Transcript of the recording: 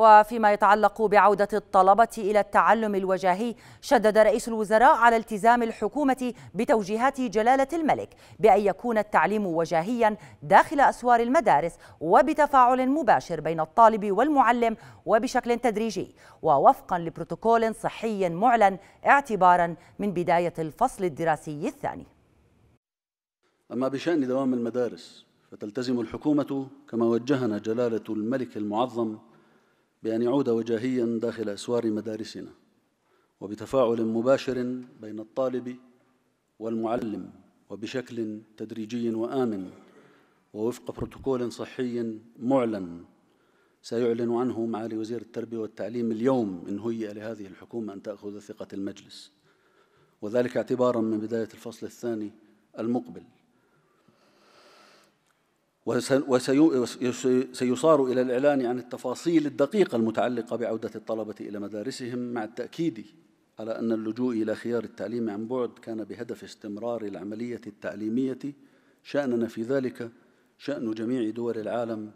وفيما يتعلق بعودة الطلبة إلى التعلم الوجاهي شدد رئيس الوزراء على التزام الحكومة بتوجيهات جلالة الملك بأن يكون التعليم وجاهيا داخل أسوار المدارس وبتفاعل مباشر بين الطالب والمعلم وبشكل تدريجي ووفقا لبروتوكول صحي معلن اعتبارا من بداية الفصل الدراسي الثاني. أما بشأن دوام المدارس فتلتزم الحكومة كما وجهنا جلالة الملك المعظم بأن يعود وجاهيا داخل أسوار مدارسنا وبتفاعل مباشر بين الطالب والمعلم وبشكل تدريجي وآمن ووفق بروتوكول صحي معلن. سيعلن عنه معالي وزير التربية والتعليم اليوم إن هيئ لهذه الحكومة أن تأخذ ثقة المجلس. وذلك اعتبارا من بداية الفصل الثاني المقبل. وسيصار إلى الإعلان عن التفاصيل الدقيقة المتعلقة بعودة الطلبة إلى مدارسهم مع التأكيد على أن اللجوء إلى خيار التعليم عن بعد كان بهدف استمرار العملية التعليمية شأننا في ذلك شأن جميع دول العالم.